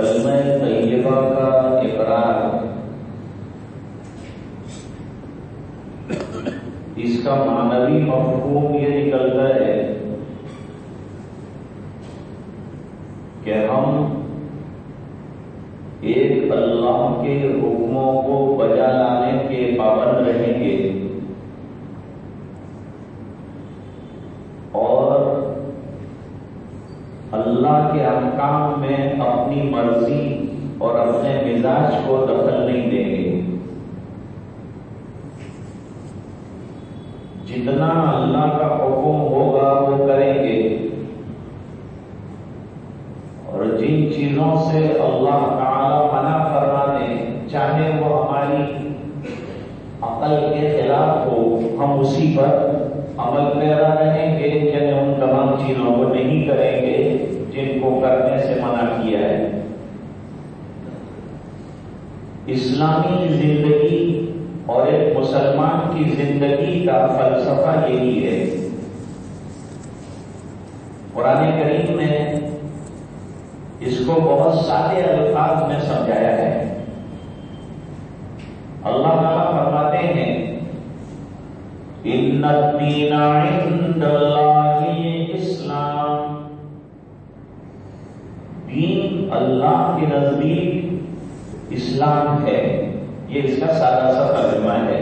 कलम तैयबा का इकरार इसका मानवी मफहूम ये निकलता है कि हम एक अल्लाह के हुक्मों को बजा लाने के पाबंद रहेंगे और अल्लाह के अहकाम में अपनी मर्ज़ी और अपने मिजाज को दखल नहीं देंगे। जितना अल्लाह का हुक्म होगा, वो करेंगे। और जिन चीज़ों से अल्लाह ताला मना फरमा दे चाहे वो हमारी अकल के खिलाफ हो, हम उसी पर अमल पैरा रहेंगे, यानी उन तमाम चीज़ों को नहीं करेंगे जिनको करने से मना किया है। इस्लामी ज़िंदगी और एक मुसलमान की ज़िंदगी का फलसफा यही है। पुराने करीम ने इसको बहुत सारे अल्फाज में समझाया है। अल्लाह फरमाते हैं इस्लाम। दीन अल्लाह के नज़दीक इस्लाम है, ये इसका सादा सा तर्जमा है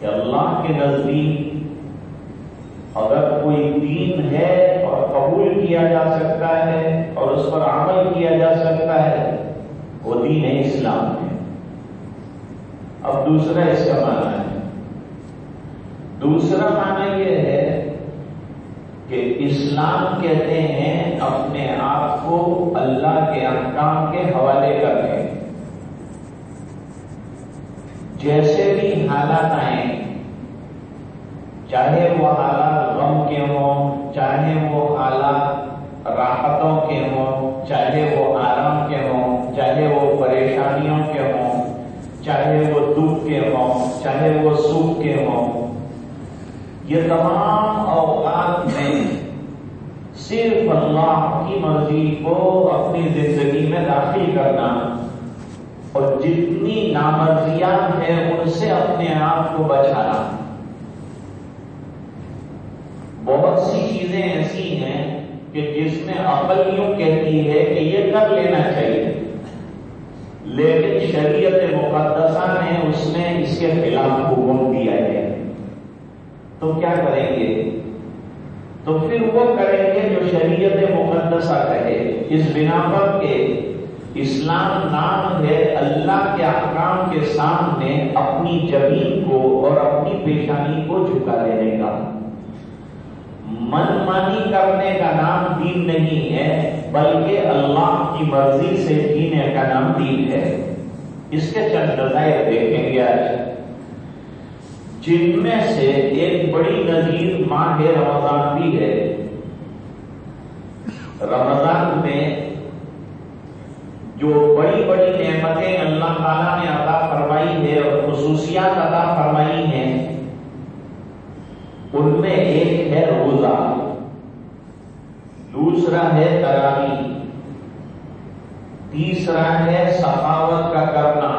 कि अल्लाह के नज़दीक अगर कोई दीन है और कबूल किया जा सकता है और उस पर अमल किया जा सकता है, वो दीन है इस्लाम है। अब दूसरा इसका माना है। दूसरा माना यह है कि इस्लाम कहते हैं, अपने आप को अल्लाह के अहकाम के हवाले करके जैसे भी हालात आए, चाहे वो हालात गम के हों, चाहे वो हालात राहतों के हों, चाहे वो आराम के हों, चाहे वो परेशानियों के हों, चाहे वो दुख के हों, चाहे वो सुख के हों ये तमाम औकात में सिर्फ़ अल्लाह की मर्ज़ी को अपनी ज़िंदगी में दाखिल करना और जितनी नामर्जियाँ है उनसे अपने आप को बचाना। बहुत सी चीज़ें ऐसी हैं कि जिसमें अकल यूँ कहती है कि ये कर लेना चाहिए। लेकिन शरीयत मुकदसा ने उसमें इसके खिलाफ हुक्म दिया है। तो क्या करेंगे? तो फिर वो करेंगे जो शरीयत मुकदसा कहे। इस बिना पर के इस्लाम नाम है अल्लाह के अहकाम के सामने अपनी ज़मीन को और अपनी पेशानी को झुका देने का। मनमानी करने का नाम दीन नहीं है, बल्कि अल्लाह की मर्ज़ी से जीने का नाम दीन है। इसके चंद नजायर देखेंगे आज। जिनमें से एक बड़ी नजीर माह रमज़ान भी है। रमज़ान में जो बड़ी बड़ी नेमतें अल्लाह ताला ने अदा फरमाई है और खसूसियात अदा फरमाई हैं, उनमें एक है रोजा, दूसरा है तरावी, तीसरा है सखावत का करना।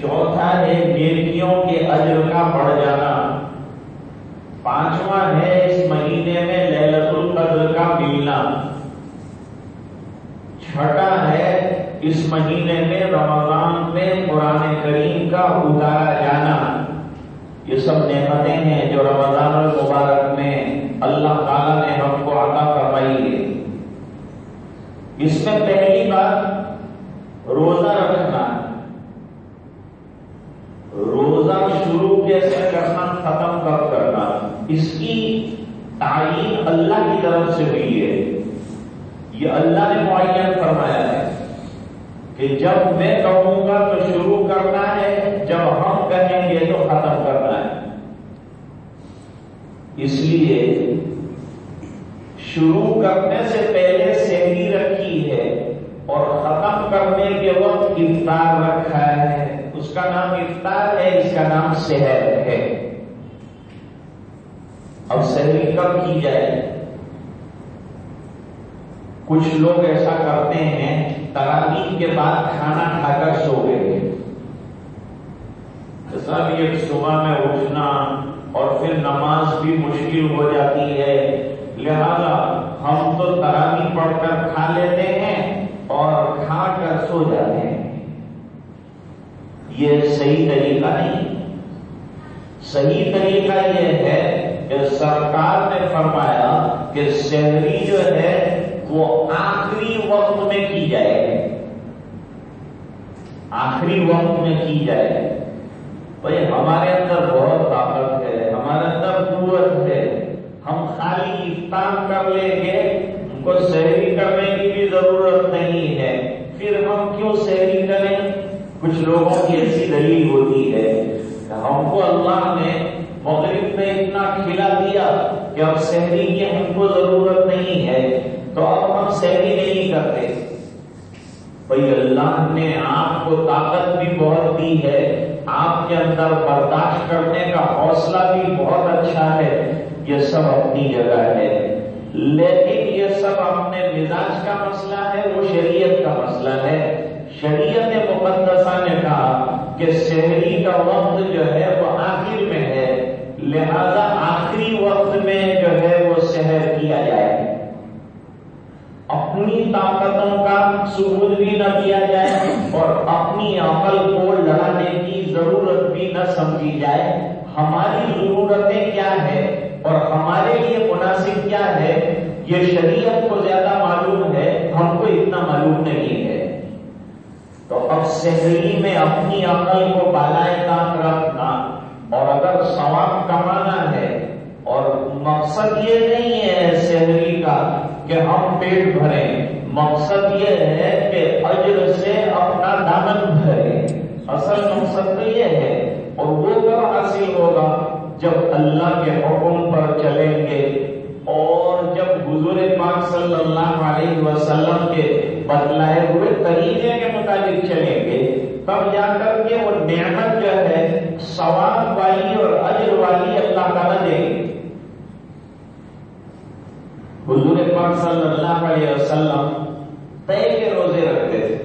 चौथा है नेकियों के अजर का बढ़ जाना। पांचवा है इस महीने में लैलतुल कद्र का मिलना। छठा है इस महीने में रमज़ान में कुरान करीम का उतारा जाना। ये सब नेमतें हैं जो रमज़ान और मुबारक में अल्लाह ताला ने हमको अता करवाई है। इसमें पहली बात, रोजा रखना रोजा कैसे करना खत्म कब करना? इसकी तालीम अल्लाह की तरफ़ से हुई है। ये अल्लाह ने मुआयन फरमाया है कि जब मैं कहूँगा तो शुरू करना है, जब हम कहेंगे तो खत्म करना है। इसलिए शुरू करने से पहले सहरी रखी है और खत्म करने के वक्त इफ्तार रखा है। उसका नाम इफ्तार है, इसका नाम शहर है। अब सहरी कब की जाए? कुछ लोग ऐसा करते हैं तरावीह के बाद खाना खाकर सो गए। भी एक सुबह में उठना और फिर नमाज़ भी मुश्किल हो जाती है, लिहाजा हम तो तरावी पढ़कर खा लेते हैं और खा कर सो जाते हैं। ये सही तरीका नहीं सही तरीका यह है कि सरकार ने फरमाया कि शहरी जो है, वो आखिरी वक्त में की जाए आखिरी वक्त में की जाए भाई, हमारे अंदर बहुत ताकत है, हमारे अंदर कुत है। हम खाली इफ्तार कर लेंगे उनको सहरी करने की भी ज़रूरत नहीं है। फिर हम क्यों सहरी करें? कुछ लोगों की ऐसी दलील होती है हमको अल्लाह ने मगरिब में इतना खिला दिया कि अब सहरी की हमको ज़रूरत नहीं है तो अब हम सहरी नहीं करते। भाई, अल्लाह ने आपको ताकत भी बहुत दी है, आपके अंदर बर्दाश्त करने का हौसला भी बहुत अच्छा है ये सब अपनी जगह है। लेकिन ये सब अपने मिजाज का मसला है, वो शरीयत का मसला है। शरीयत मुकदसा ने कहा कि शहरी का वक्त जो है वो आखिर में है, लिहाजा आखिरी वक्त में जो है वो शहर किया जाए अपनी ताकतों का सबूत भी न किया जाए और अपनी अकल को लड़ाने की ज़रूरत भी न समझी जाए। हमारी जरूरतें क्या है और हमारे लिए मुनासिब क्या है? ये शरीयत को ज़्यादा मालूम है, हमको इतना मालूम नहीं है। तो अब शहरी में अपनी अकल को बालाए ताक रखना, और अगर सवाब कमाना है, और मकसद ये नहीं है शहरी का कि हम पेट भरें, मकसद ये है कि अजर से अपना दामन भरे। असल मकसद तो ये है, और वो कब हासिल होगा? जब अल्लाह के हुक्म पर चलेंगे, और जब गुजर पाक सल्लल्लाहु अलैहि वसल्लम के बतलाए हुए तरीके के मुताबिक चलेंगे, तब जाकर के वो नेमत जो है सवाब वाली और अजर वाली अल्लाह ताला देंगे। हुजूर पाक सल्लल्लाहु अलैहि वसल्लम तय के रोज़े रखते थे,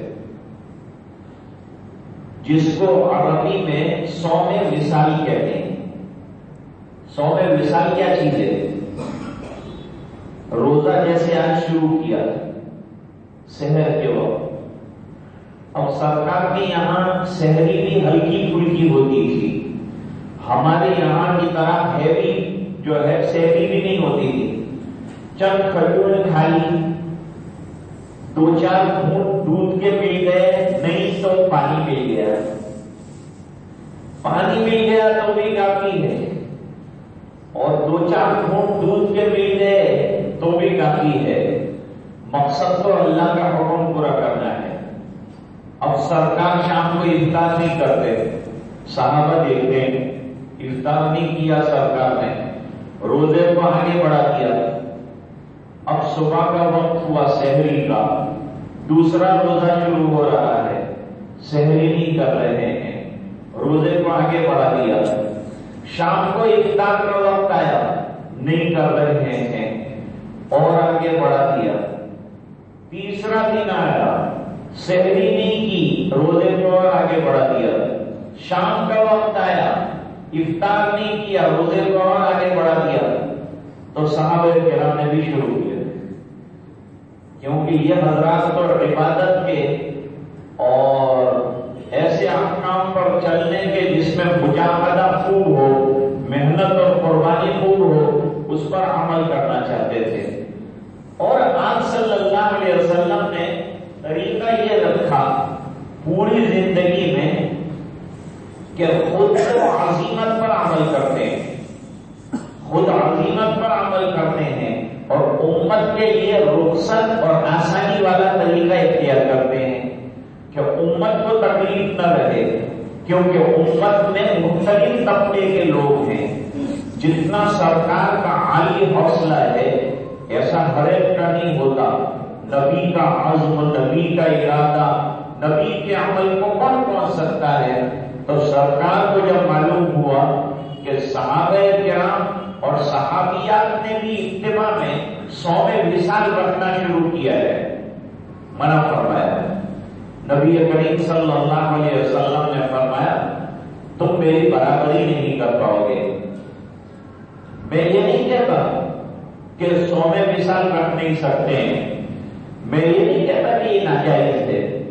जिसको अरबी में सौमे विशाल कहते हैं। सौमे विशाल क्या चीज़ है? रोजा जैसे आज शुरू किया, शहर के वक्त। अब सरकार के यहाँ शहरी भी हल्की फुल्की होती थी। हमारे यहाँ की तरह हैवी जो है शहरी भी नहीं होती थी। चंद खजूर खाली दो चार घूट दूध के मिल गए, नहीं तो पानी मिल गया। पानी मिल गया तो भी काफ़ी है। और दो चार घूट दूध के मिल गए तो भी काफ़ी है। मकसद तो अल्लाह का हुक्म पूरा करना है। अब सरकार शाम को इफ्तार नहीं करते। साहबा देखते हैं। इफ्तार नहीं किया सरकार ने। रोज़े को आगे बढ़ा दिया अब सुबह का वक्त हुआ शहरी का। दूसरा रोजा शुरू हो रहा है। शहरी नहीं कर रहे हैं। रोज़े को आगे बढ़ा दिया शाम को इफ्तार का वक्त आया। नहीं कर रहे हैं। और आगे बढ़ा दिया तीसरा दिन आया। शहरी रोज़े को और आगे बढ़ा दिया। शाम का वक्त आया, इफ्तार नहीं किया, रोज़े को और आगे बढ़ा दिया। तो साहब किराम ने भी शुरू किया। क्योंकि ये हजरात तो इबादत के और ऐसे अहकाम पर चलने के जिसमें मुजाहदा खूब हो, मेहनत और कुर्बानी खूब हो, उस पर अमल करना चाहते थे। और आज सल्लल्लाहु अलैहि वसल्लम ने तरीका ये रखा पूरी ज़िंदगी में कि खुद अजीमत पर अमल करते हैं। खुद अजीमत पर अमल करते हैं और उम्मत के लिए रुखसत और आसानी वाला तरीका इख्तियार करते हैं कि उम्मत को तकलीफ़ न रहे क्योंकि उम्मत में मुख्तलिफ़ तबके के लोग हैं। जितना सरकार का आली हौसला है, ऐसा हर एक का नहीं होता। नबी का आज़म, नबी का इरादा नबी के अमल को कौन पहुँच सकता है? तो सरकार को जब मालूम हुआ कि साहब कराम और सहाबियात ने भी इज्तमा में सौ में विशाल रखना शुरू किया है। मना फरमाया। नबी करीम सल्लल्लाहु अलैहि वसल्लम ने फरमाया, तुम मेरी बराबरी नहीं कर पाओगे। मैं ये नहीं कहता कि सौ में विशाल रख नहीं सकते मैं ये नहीं कहता कि ये नाजायज है।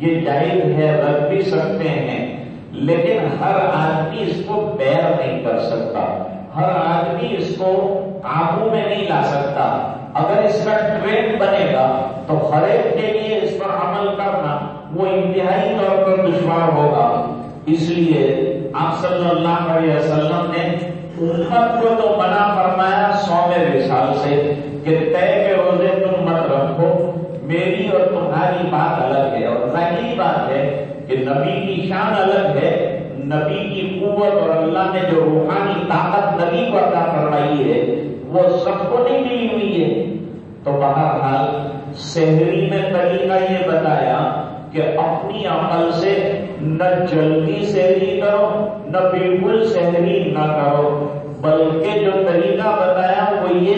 ये जायज़ है, रख भी सकते हैं, लेकिन हर आदमी इसको बैर नहीं कर सकता। हर आदमी इसको काबू में नहीं ला सकता। अगर इसका ट्रेंड बनेगा तो हर एक के लिए इस पर अमल करना, वो इंतहाई तौर पर दुश्वार होगा। इसलिए आप सल्लल्लाहु अलैहि वसल्लम ने उम्मत को तो मना फरमाया सौवे विशाल से, कि तय के रोज़े मेरी और तुम्हारी बात अलग है और ज़ाहिर बात है कि नबी की शान अलग है। नबी की कुवत और अल्लाह ने जो रूहानी ताकत नबी को अदा करवाई है, वो सबको नहीं मिली हुई है। तो बहरहाल, शहरी में तरीका ये बताया कि अपनी अमल से न जल्दी सहरी करो, न बिल्कुल सहरी न करो। बल्कि जो तरीका बताया वो ये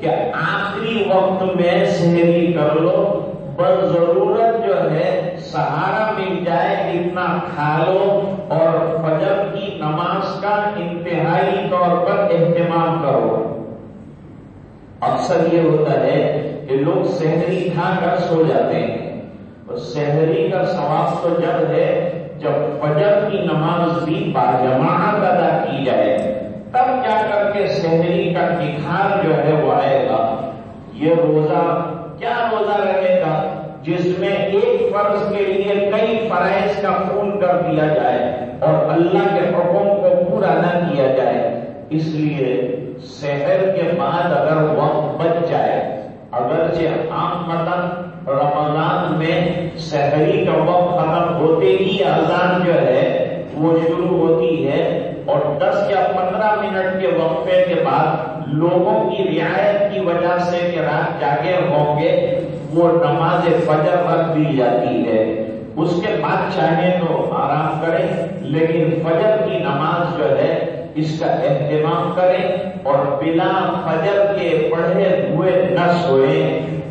कि आखिरी वक्त में सहरी कर लो, बस ज़रूरत जो है सहारा मिल जाए, इतना खा लो और फजर की नमाज़ का इंतहाई तौर पर एहतमाम करो। अक्सर ये होता है कि लोग शहरी खाकर सो जाते हैं। और शहरी का सवाब तो जब है, जब फजर की नमाज़ भी बाजमात अदा की जाए। तब जाकर के शहरी का निखार जो है वो आएगा। ये रोजा, क्या रोजा रहेगा? जिसमें एक फ़र्ज़ के लिए कई फराइज का खून कर दिया जाए और अल्लाह के हुक्म को पूरा न किया जाए। इसलिए शहर के बाद अगर वक्त बच जाए अगर अगरचे आम मतन रमज़ान में शहरी का वक्त खत्म होते ही अजान जो है, वो शुरू होती है। और 10 या 15 मिनट के वक्फे के बाद लोगों की रियायत की वजह से कि रात जागे होंगे, वो नमाज़ फजर रख दी जाती है। उसके बाद चाहे तो आराम करें, लेकिन फजर की नमाज़ जो है, इसका एहतमाम करें और बिना फजर के पढ़े हुए न सोए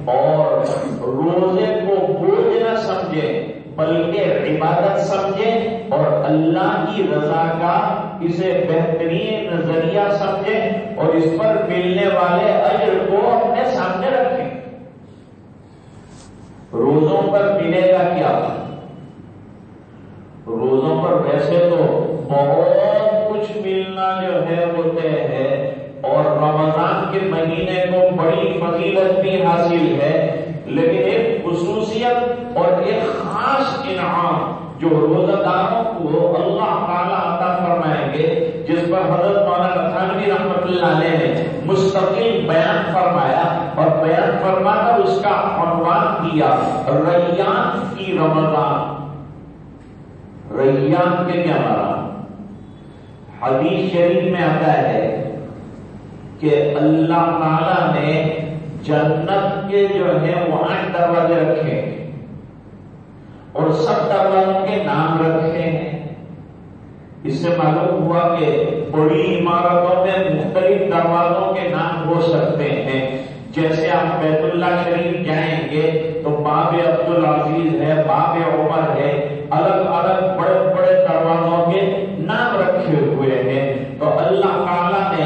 और रोज़े को बोझ न समझे, बल्कि इबादत समझे और अल्लाह की रजा का इसे बेहतरीन नज़रिया समझे और इस पर मिलने वाले अजर को अपने सामने रखें। रोजों पर मिलेगा क्या? रोजों पर वैसे तो बहुत कुछ मिलना जो है वो तय है और रमज़ान के महीने को बड़ी फजीलत भी हासिल है, लेकिन एक खसूसियत और एक खास इनाम जो रोजादारों को अल्लाह ताला थानवी रहमत ने मुस्तकिल बयान फरमाया और बयान फरमाकर उसका अनुवाद किया। रैयान की रमज़ान। रैयान के क्या माना हदीस शरीफ में आता है कि अल्लाह ताला ने जन्नत के जो है, वो आठ दरवाजे रखे और सब दरवाजों के नाम रखे इससे मालूम हुआ कि बड़ी इमारतों में मुख्तलिफ़ दरवाजों के नाम हो सकते हैं। जैसे आप बैतुल्ला शरीफ जाएँगे तो बाब अब्दुल अज़ीज़ है, बाब उमर है अलग अलग बड़े बड़े दरवाजों के नाम रखे हुए हैं। तो अल्लाह ताला ने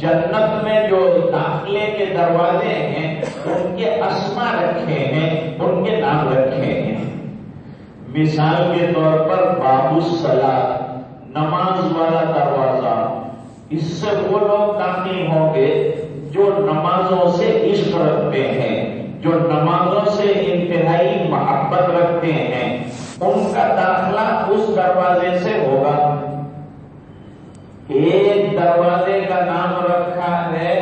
जन्नत में जो दाखिले के दरवाजे हैं, उनके अस्मा रखे हैं, उनके नाम रखे हैं। मिसाल के तौर पर बाबू सला नमाज़ वाला दरवाज़ा, इससे वो लोग दाखिल होंगे जो नमाजों से इश्क रखते हैं, जो नमाजों से इंतहाई मोहब्बत रखते हैं, उनका दाखला उस दरवाजे से होगा। एक दरवाजे का नाम रखा है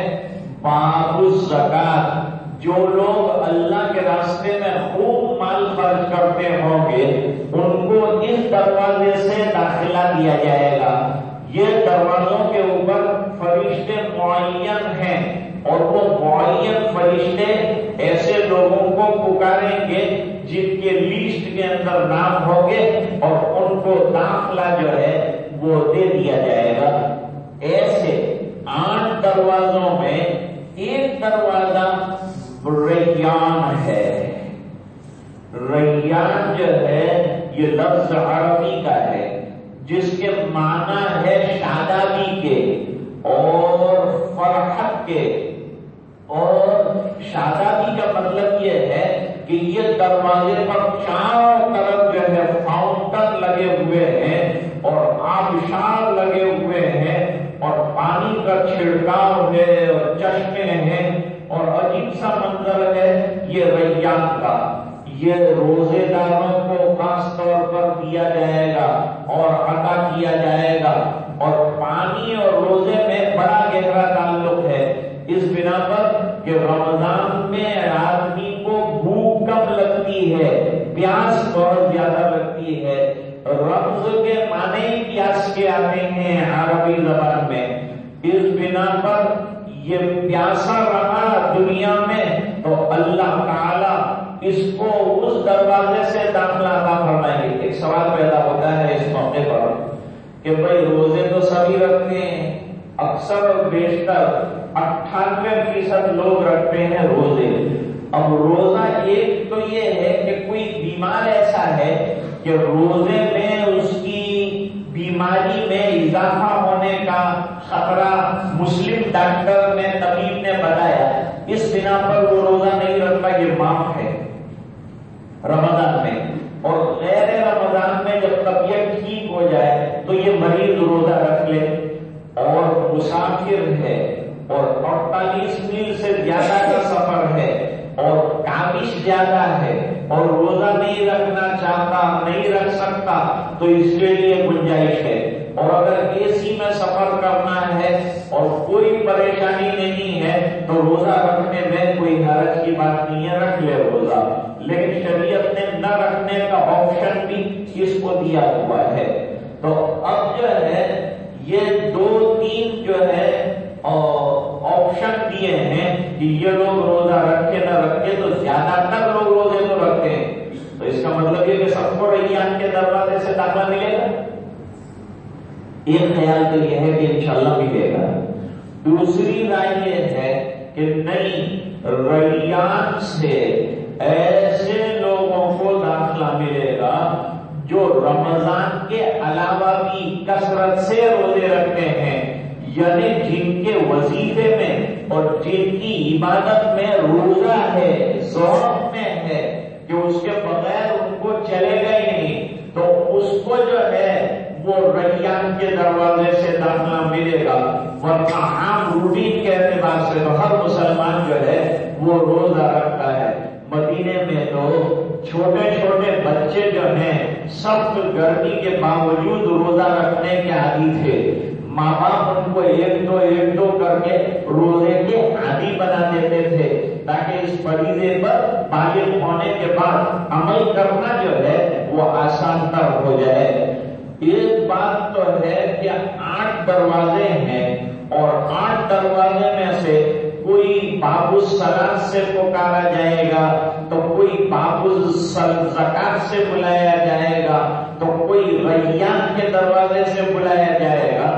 बाबू जक़ात। जो लोग अल्लाह के रास्ते में खूब माल खर्च करते होंगे, उनको इस दरवाजे से दाखिला दिया जाएगा। ये दरवाजों के ऊपर फरिश्ते मुन हैं और वो मुन फरिश्ते ऐसे लोगों को पुकारेंगे, जिनके लिस्ट के अंदर नाम होंगे और उनको दाखला जो है वो दे दिया जाएगा। ऐसे आठ दरवाजों जो है, ये लफ्ज अरबी का है, जिसके माना है शादाबी के और फरहत के। और शादाबी का मतलब ये है कि ये दरवाजे पर चारों तरफ़ जो है फाउंटन लगे हुए हैं और आबशार लगे हुए हैं और पानी का छिड़काव है और चश्मे हैं और अजीब सा मंजर है, ये रैयान का। ये रोजेदारों को खास तौर पर दिया जाएगा और अदा किया जाएगा। और पानी और रोज़े में बड़ा गहरा ताल्लुक है। इस बिना पर कि रमज़ान में आदमी को भूख कम लगती है, प्यास बहुत ज़्यादा लगती है। रमज के माने ही प्यास के आते हैं अरबी जबान में। इस बिना पर ये प्यासा रहा दुनिया में तो अल्लाह ताला इसको दरवाजे से दाखिला अदा फरमाएँगे। एक सवाल पैदा होता है इस मौके पर कि भाई रोज़े तो सभी रखते हैं, अक्सर और बेशतर अट्ठानवे फ़ीसद लोग रखते हैं रोज़े। अब रोजा एक तो ये है कि कोई बीमार ऐसा है कि रोज़े में उसकी बीमारी में इजाफा होने का खतरा मुस्लिम डॉक्टर ने तबीब ने बताया। इस बिना पर वो रोजा नहीं रखता, ये माफ़ है। रमज़ान में। और गैर रमज़ान में जब तबीयत ठीक हो जाए तो ये मरीज़ रोजा रख ले। और मुसाफिर है, और 48 मील से ज़्यादा का सफ़र है, और काबिश ज़्यादा है, और रोजा नहीं रखना चाहता, नहीं रख सकता तो इसके लिए गुंजाइश है। और अगर एसी में सफ़र करना है, और कोई परेशानी नहीं है तो रोजा रखने में कोई हरज की बात नहीं है, रख ले रोजा। लेकिन शरीयत ने न रखने का ऑप्शन भी इसको दिया हुआ है। तो अब जो है, ये दो तीन जो है ऑप्शन दिए हैं कि ये लोग रोजा रखे न रखे तो ज़्यादातर लोग रोज़े तो रखते हैं। तो इसका मतलब ये कि सबको रैयान के दरवाजे से दाखला मिलेगा? एक ख्याल तो यह है कि इंशाल्लाह मिलेगा। दूसरी राय यह है कि नहीं, रैयान से ऐसे लोगों को दाखला मिलेगा जो रमज़ान के अलावा भी कसरत से रोज़े रखते हैं, यानी जिनके वजीफे में और जिनकी इबादत में रोजा है जौक में है, कि उसके बगैर उनको चलेगा ही नहीं तो उसको जो है वो रैयान के दरवाजे से दाखला मिलेगा। वरना आम रूटीन के एतबार से तो हर मुसलमान जो है वो रोजा रखता है। मदीने में तो छोटे छोटे बच्चे जो हैं सख्त गर्मी के बावजूद रोजा रखने के आदि थे। माँ बाप उनको एक दो एक दो करके रोज़े के आदि बना देते थे, ताकि इस फरीजे पर बालिग होने के बाद अमल करना जो है, वो आसान तर हो जाए। एक बात तो है कि आठ दरवाजे हैं, और आठ दरवाजे में बाबू सलाद से पुकारा जाएगा तो कोई बाबू जक़ात से बुलाया जाएगा तो कोई रैयान के दरवाजे से बुलाया जाएगा।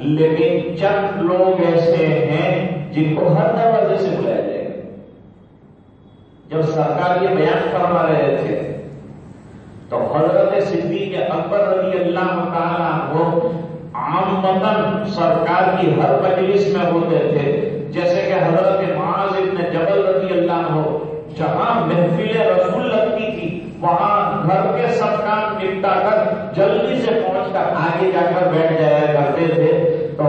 लेकिन चंद लोग ऐसे हैं जिनको हर दरवाजे से बुलाया जाएगा। जब सरकार ये बयान करवा रहे थे तो हज़रत सिद्दीक अकबर रज़ी अल्लाह को आमतन सरकार की हर मजलिस में होते थे। जैसे कि हज़रत माज इब्न जबल रज़ी अल्लाह हो जहाँ महफिल रसूल लगती थी, वहाँ घर के सब काम निपटा कर जल्दी से पहुंचकर आगे जाकर बैठ जाया करते थे। तो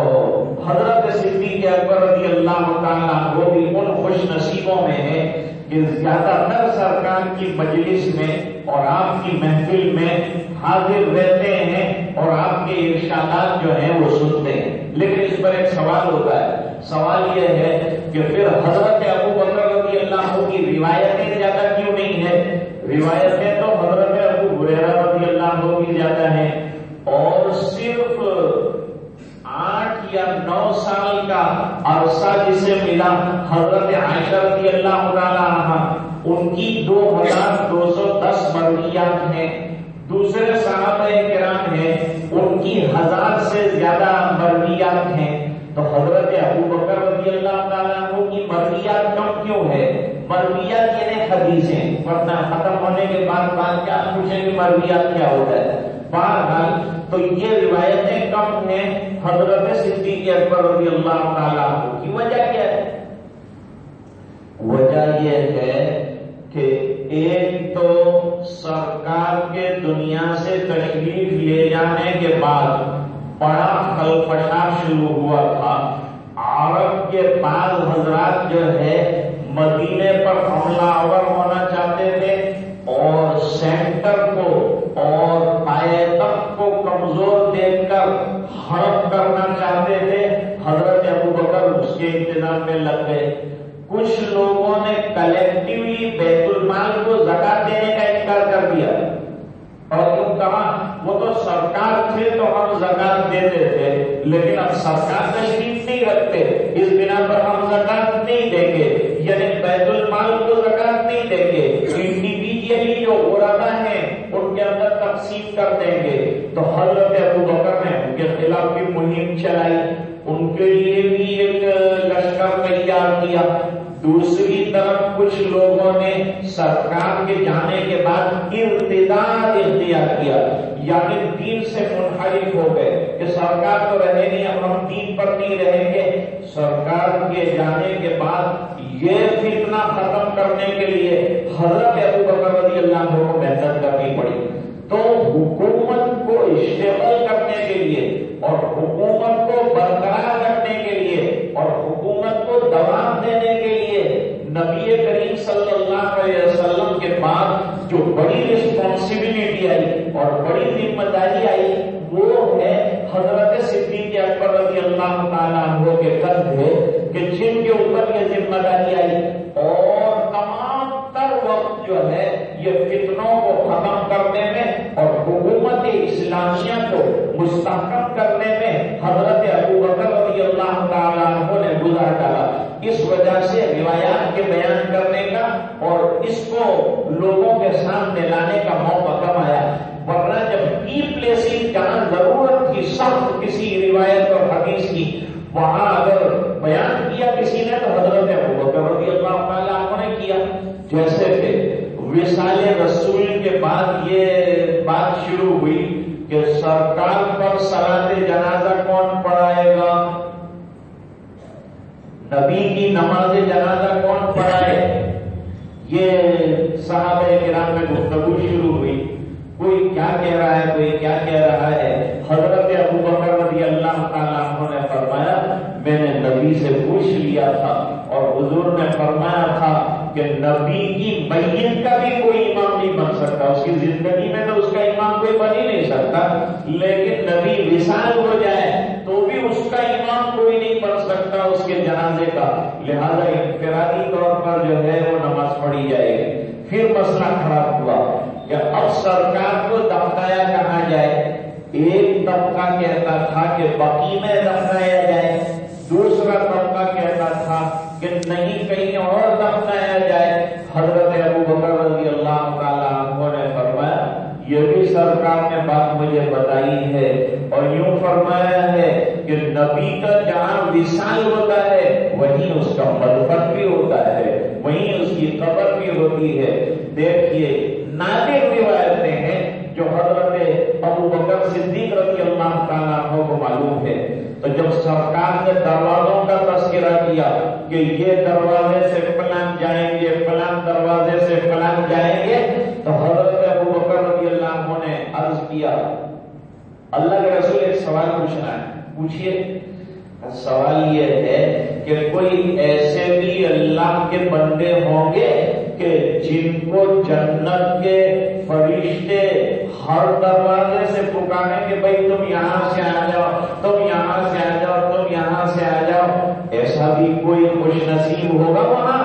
हज़रत सिद्दीक अकबर रज़ी अल्लाह वो भी उन खुश नसीबों में है कि ज़्यादातर सरकार की मजलिस में और आपकी महफिल में हाजिर रहते हैं और आपके इर्शादात जो है वो सुनते हैं। लेकिन इस पर एक सवाल होता है सवाल यह है कि फिर हज़रत अबू बकर रज़ी अल्लाह की रिवायतें ज़्यादा क्यों नहीं है? रिवायतें तो हज़रत अबू हुरैरा रज़ी अल्लाह की ज़्यादा है। और सिर्फ़ आठ या नौ साल का अरसा जिसे मिला हज़रत आयशा रज़ी अल्लाह उनकी दो हज़ार दो सौ दस मरवियात हैं। दूसरे साहब हैं, उनकी हज़ार से ज़्यादा मरवियात हैं। तो हज़रत अबू बकर रज़ी अल्लाह की मरवियात कम क्यों है? मरवियात यानी हदीसें वरना खत्म होने के बाद बात क्या पूछेंगे मरवियात क्या होता है। बहरहाल तो ये रिवायतें कम हैं हज़रत सिद्दीक अकबर रज़ी अल्लाह की। वजह क्या है? वजह यह है कि एक तो सरकार के दुनिया से तशरीफ़ ले जाने के बाद बड़ा खलफशा शुरू हुआ था। अरब के बाद हजरात जो है, मदीने पर हमलावर होना चाहते थे और सेंटर को और पायतक को कमज़ोर देखकर हड़प करना चाहते थे। हज़रत अबू बकर उसके इंतज़ाम में लग गए। कुछ लोगों ने कलेक्टिवली बैतुल माल को जक़ात देने का इनकार कर दिया और क्यों कहा वो तो सरकार थे तो हम जक़ात देते थे, लेकिन अब सरकार तशरीफ़ नहीं रखते। इस बिना पर हम जक़ात नहीं देंगे। यानी बैतुल माल को जक़ात नहीं देंगे। इंडिविजुअली जो उरादा है, उनके अंदर तकसीम कर देंगे। तो हज़रत अबू बकर ने उनके खिलाफ भी मुहिम चलाई। उनके लिए भी एक लश्कर तैयार किया। दूसरी तरफ़ कुछ लोगों ने सरकार के जाने के बाद इर्तिदाद इख्तियार किया। यानी दीन से मुनहरिफ हो गए कि सरकार तो रहेगी अब हम दीन पर नहीं रहेंगे। सरकार के जाने के बाद ये फितना खत्म करने के लिए हज़रत अबू बकर रज़ी अल्लाह को मेहनत करनी पड़ी। तो हुकूमत को स्टेबल करने के लिए और हुकूमत को बरकरार रखने के लिए और हुकूमत को दबाव देने नबी करीम सल्लल्लाहु अलैहि वसल्लम के बाद जो बड़ी रिस्पॉन्सिबिलिटी आई और बड़ी ज़िम्मेदारी आई, वो है हज़रत सिद्दीक अकबर रज़ी अल्लाह तआला के कंधे कि जिनके ऊपर ये ज़िम्मेदारी आई। और तमाम तर वक्त जो है, ये फितनों को खत्म करने में और हुकूमत इस्लामिया को मुस्तकम करने में हज़रत अबू बकर रज़ी अल्लाह तआला ने गुजार डाला। इस वजह से रिवायात के बयान करने का और इसको लोगों के सामने लाने का मौका कम आया वरना जब की प्लेसिस जहाँ ज़रूरत थी सख्त किसी रिवायत और हदीस की वहाँ अगर बयान किया किसी ने तो हज़रत अबू बकर रज़ी अल्लाह ने किया जैसे कि विसाल रसूल के बाद ये बात शुरू हुई कि सरकार पर सलाते जनाजा कौन पढ़ाएगा नबी की नमाज़ जनाजा कौन पढ़ाए ये साहब किराम में गुफ्तगु शुरू हुई कोई क्या कह रहा है कोई क्या कह रहा है हज़रत अबू बकर रज़ी अल्लाह तआला ने फरमाया मैंने नबी से पूछ लिया था और हुजूर ने फरमाया था कि नबी की मैयत का भी कोई इमाम नहीं बन सकता। उसकी ज़िंदगी में तो उसका इमाम कोई बन ही नहीं सकता। लेकिन नबी विशाल हो जाए तो भी उसका इमाम कोई नहीं बन सकता उसके जनाजे का। लिहाजा इनफरादी तौर पर जो है वो नमाज़ पढ़ी जाएगी। फिर मसला खराब हुआ कि अब सरकार को दफनाया कहा जाए। एक तबका कहता था कि बकी में दफनाया जाए। दूसरा तबका कहता था कि नहीं कहीं और दफनाया जाए। हज़रत अबू बकर रज़ी अल्लाह ने फरमाया, ये भी सरकार ने बात मुझे बताई है और यूँ फरमाया है कि नबी का जहाँ विशाल होता है, वहीं उसका मदफन भी होता है, वहीं उसकी कबर भी होती है। देखिए नादिर रिवायतें हैं जो हज़रत अबू बकर सिद्दीक रज़ी अल्लाह को मालूम है। तो जब सरकार ने दरवाजों का तस्करा किया कि ये दरवाजे से फलान जाएँगे, फलान दरवाजे से फलान जाएँगे तो हज़रत अबू बकर रज़ी अल्लाह ने अर्ज़ किया। अल्लाह के रसूल एक सवाल पूछना है। पूछिए। सवाल ये है कि कोई ऐसे भी अल्लाह के बंदे होंगे कि जिनको जन्नत के फरिश्ते हर दरवाजे से पुकारे कि भाई, तुम यहाँ से आ जाओ, तुम यहाँ से आ जाओ, तुम यहाँ से आ जाओ। ऐसा भी कोई खुश नसीब होगा वहाँ?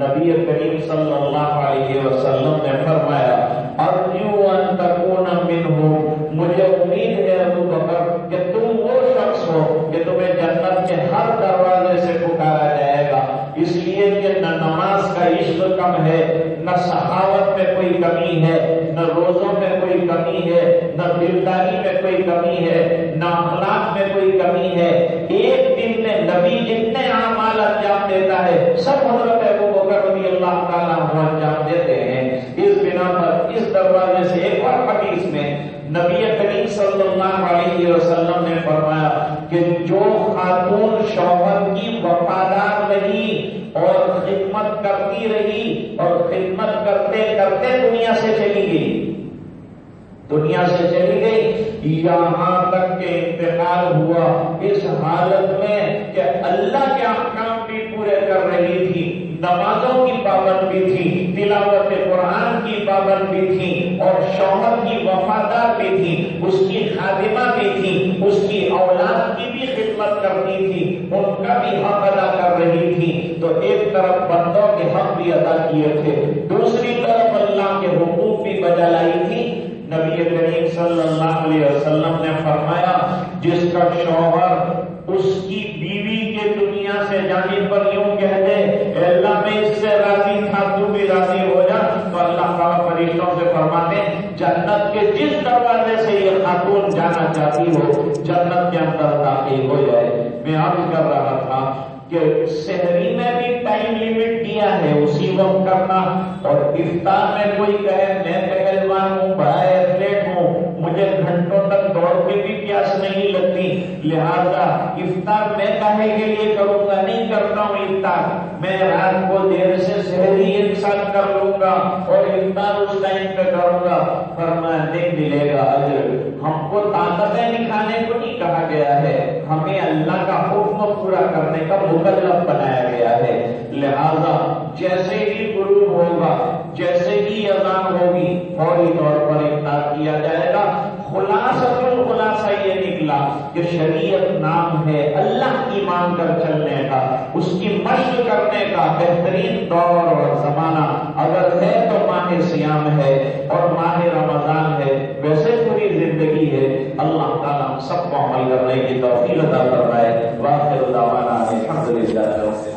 नबी करीम सल्लल्लाहु अलैहि वसल्लम ने फरमाया, अर्जू अन तकून मिनहु मुझे उम्मीद है अबू बकर कि तुम वो शख्स हो कि तुम्हें जन्नत के हर दरवाजे से पुकारा जाएगा इसलिए कि न नमाज़ का इश्क कम है न सहावत में कोई कमी है, न रोजों में कोई कमी है, न दिलदारी में कोई कमी है, न अखलाक में कोई कमी है। एक दिन में नबी जितने आमाल अंजाम देता है, सब हज़रत अबू बकर रज़ी अल्लाह ताला अंजाम देते हैं। इस बिना पर, इस दरवाजे से, एक और हदीस में नबी करीम सल्लल्लाहु अलैहि वसल्लम ने फरमाया कि जो खातून शौहर की वफादार रही और खिदमत करती रही और खिदमत करते करते दुनिया से चली गई। दुनिया से चली गई। यहाँ तक के इंतकाल हुआ। इस हालत में कि अल्लाह के अहकाम भी पूरे कर रही थी। नमाजों की पाबंदी थी। तिलावत कुरान की पाबंदी थी। और शौहर की वफादार भी थी, उसकी खादिमा भी थी, उसकी औलाद की भी खिदमत करती थी उनका भी हक अदा कर रही थी। तो एक तरफ़ बंदों के हक भी अदा किए थे, दूसरी तरफ़ अल्लाह के हुकूक भी बजा लाई थी। नबी करीम सल्लल्लाहु अलैहि वसल्लम ने फरमाया, जिसका शौहर उसकी बीवी से जाने पर यूँ कह दे अल्लाह मैं इससे राज़ी था, तू भी राज़ी हो जा। तो अल्लाह ताला फरिश्तों से फरमाते जन्नत के जिस दरवाजे से ये खातून जाना चाहती हो, जन्नत के अंदर दाखिल हो जाए। मैं अर्ज़ कर रहा था कि शहरी में भी टाइम लिमिट दिया है, उसी वक्त करना। और इफ्तार में कोई कहे, मैं पहलवान हूँ हूँ मुझे घंटों तक दौड़ के भी प्यास नहीं लगती। लिहाजा इफ्तार मैं काहे के लिए करूँगा? नहीं करता हूँ इफ्तार। मैं रात को देर से शहरी एक साथ कर लूँगा और इफ्तार उस टाइम पे करूँगा। पर नहीं मिलेगा अजर। हमको ताकतें दिखाने को नहीं कहा गया है। हमें अल्लाह का हुक्म पूरा करने का मुकल्लफ बनाया गया है। लिहाजा जैसे ही गुरु होगा जैसे ही अजान होगी, फौरी तौर पर इफ्तार किया जाएगा। खुलासतुल खुलासा ये निकला कि शरीयत नाम है अल्लाह की मानकर चलने का, उसकी मश्क करने का बेहतरीन दौर और जमाना। अगर है तो माह सियाम है और माह रमज़ान है। वैसे पूरी ज़िंदगी है। अल्लाह ताला हम सबको अमल करने की तौफीक अदा फरमाए। वाखिर दावाना अल्हम्दुलिल्लाह